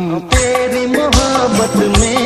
हम तेरी मोहब्बत में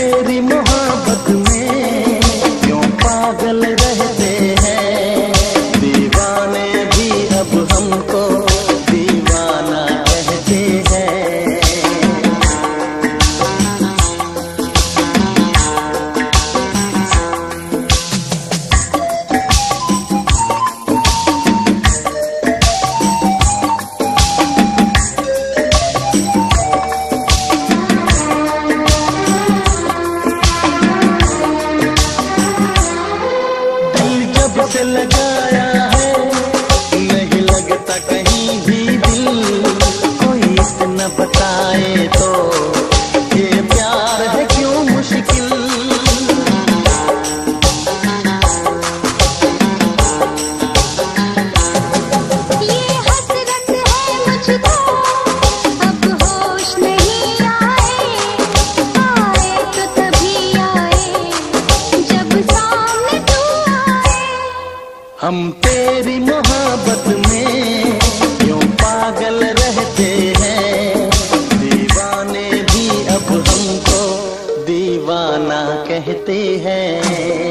तेरी मोहब्बत में क्यों पागल दिल लगा हम तेरी मोहब्बत में क्यों पागल रहते हैं? दीवाने भी अब हमको दीवाना कहते हैं।